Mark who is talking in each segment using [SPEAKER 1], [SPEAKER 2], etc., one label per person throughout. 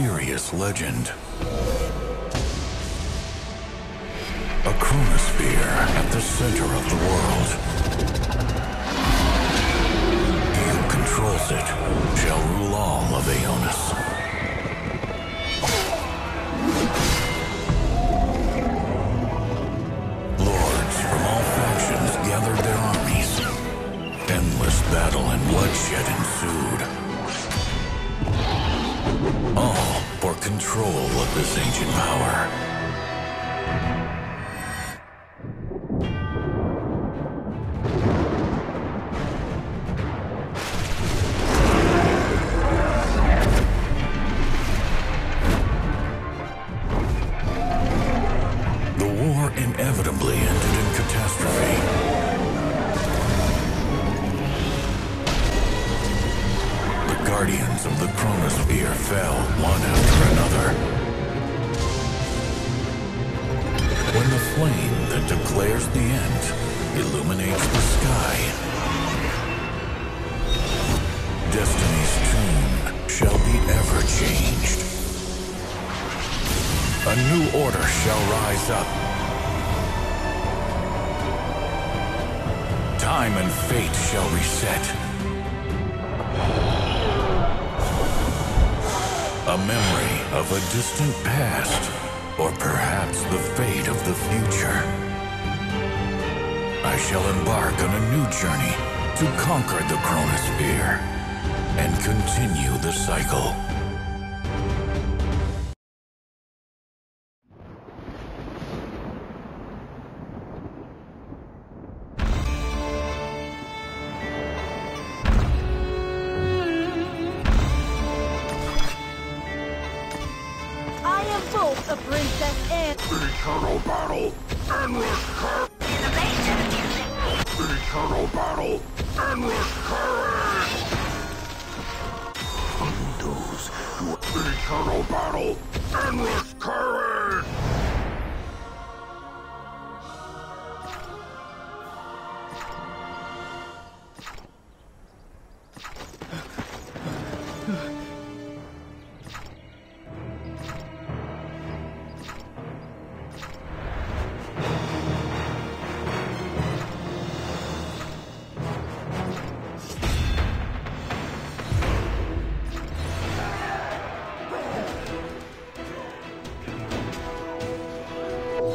[SPEAKER 1] mysterious legend. A chronosphere at the center of the world. He who controls it shall rule all of Aeonis. Lords from all factions gathered their armies. Endless battle and bloodshed ensued. All for control of this ancient power. Shall rise up. Time and fate shall reset. A memory of a distant past, or perhaps the fate of the future. I shall embark on a new journey to conquer the chronosphere and continue the cycle.
[SPEAKER 2] Battle, endless courage. Those who eternal battle, endless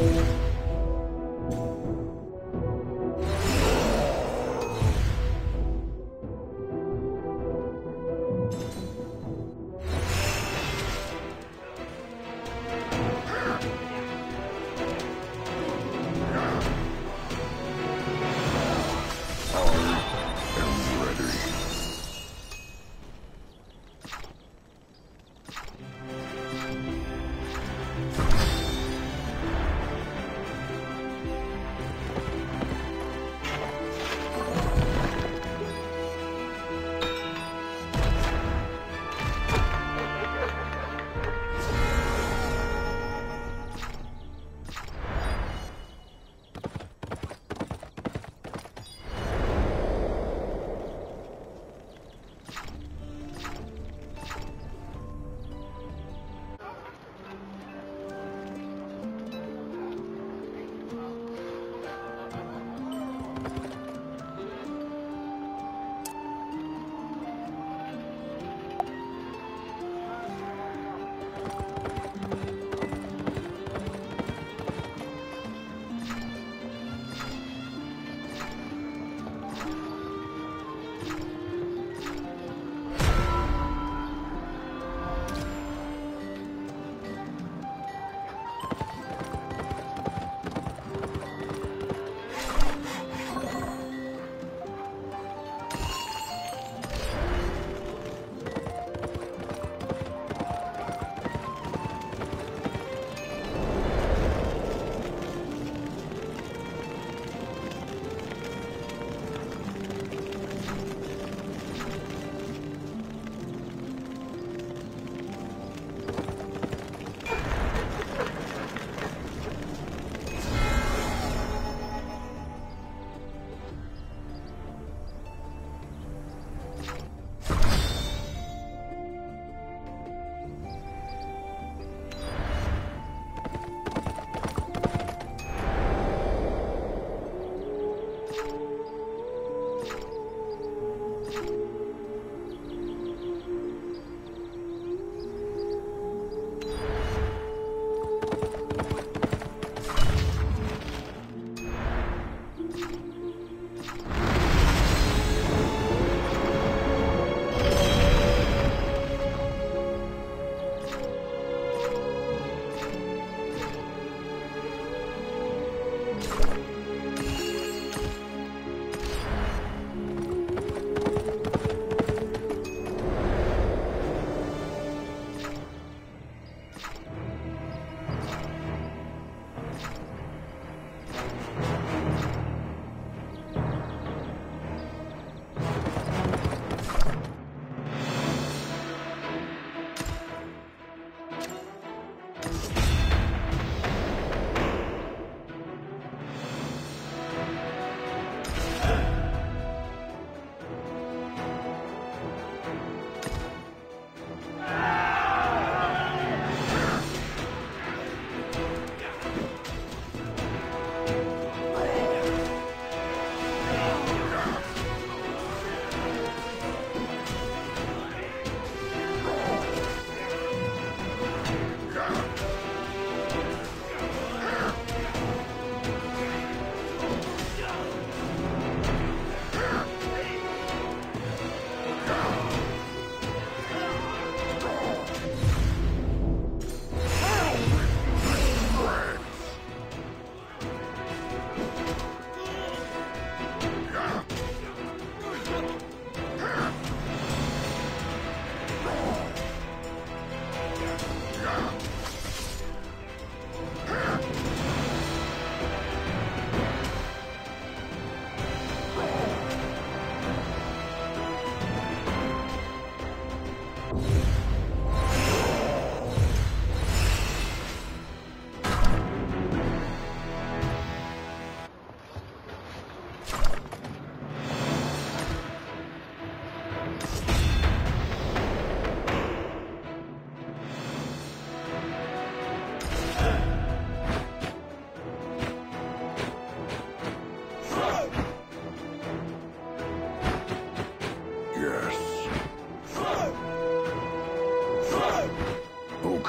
[SPEAKER 2] you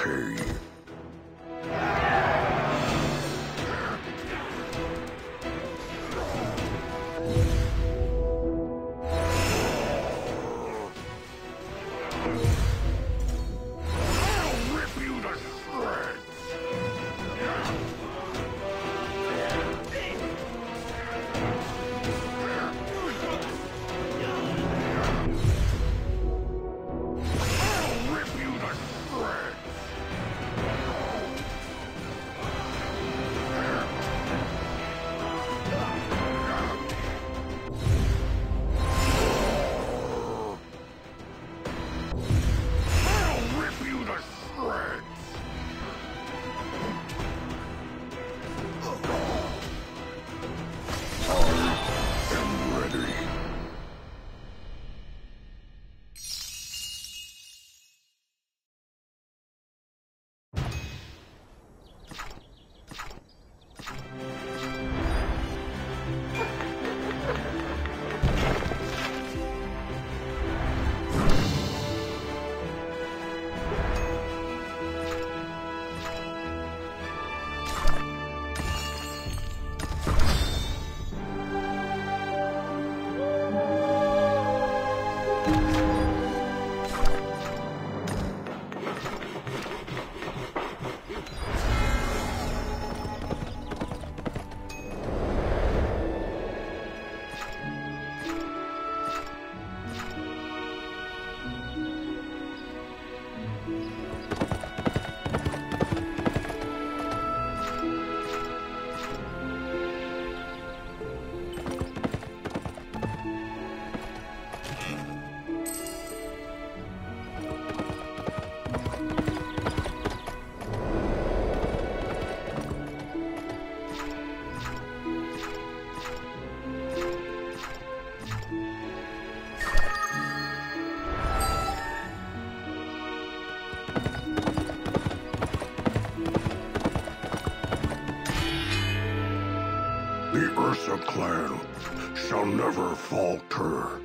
[SPEAKER 2] Okay.
[SPEAKER 1] Clan shall never falter.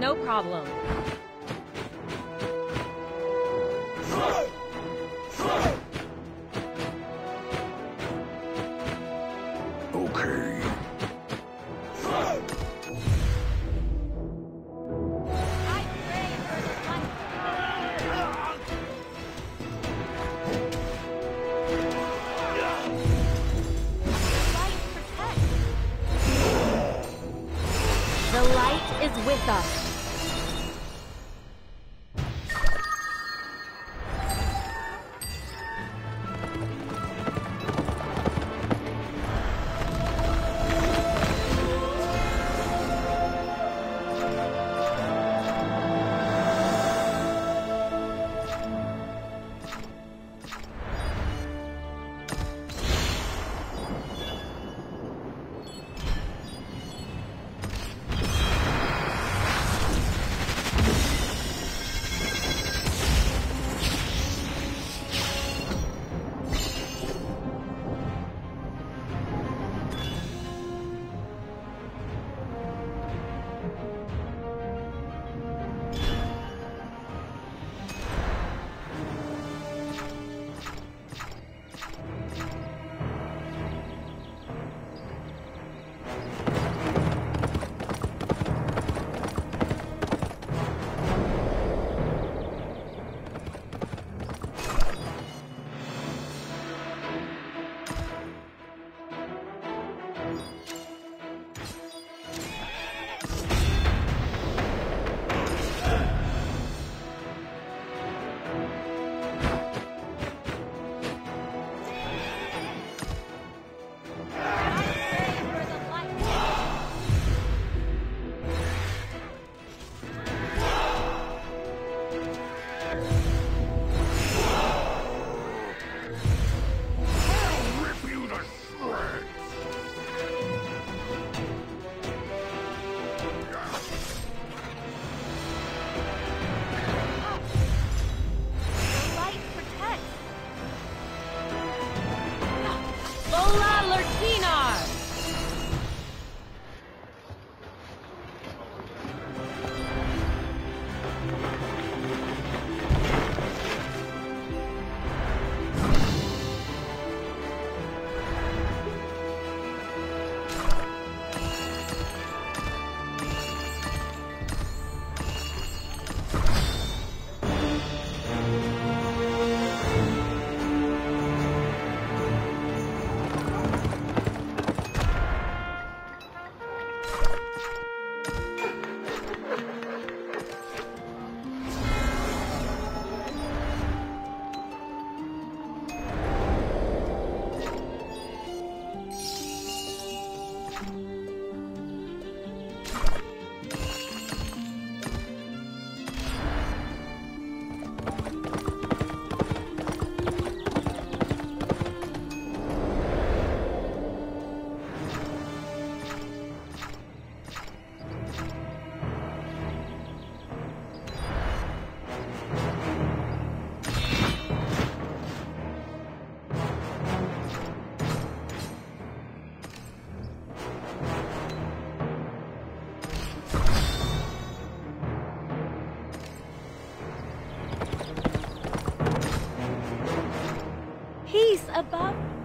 [SPEAKER 3] No problem. 있다. about